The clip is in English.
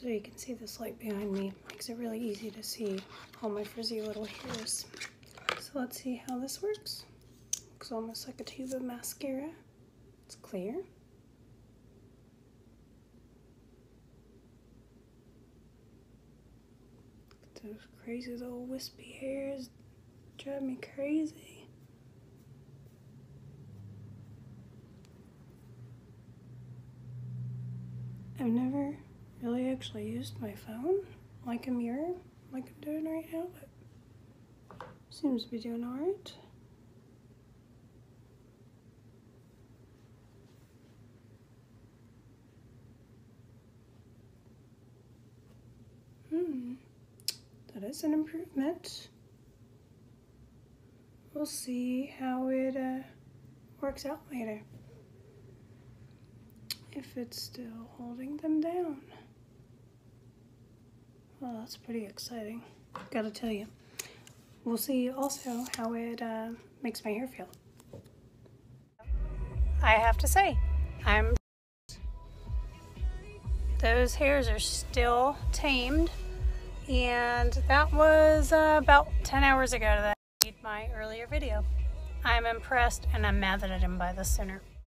So you can see this light behind me. Makes it really easy to see all my frizzy little hairs. So let's see how this works. Looks almost like a tube of mascara. It's clear. Those crazy little wispy hairs drive me crazy. I've never really actually used my phone like a mirror like I'm doing right now, but seems to be doing alright. Hmm, that is an improvement. We'll see how it uh, works out later if it's still holding them down. Well, that's pretty exciting, gotta tell you. We'll see also how it uh, makes my hair feel. I have to say, I'm. Those hairs are still tamed, and that was uh, about 10 hours ago that I made my earlier video. I'm impressed, and I'm mad that I didn't buy sooner.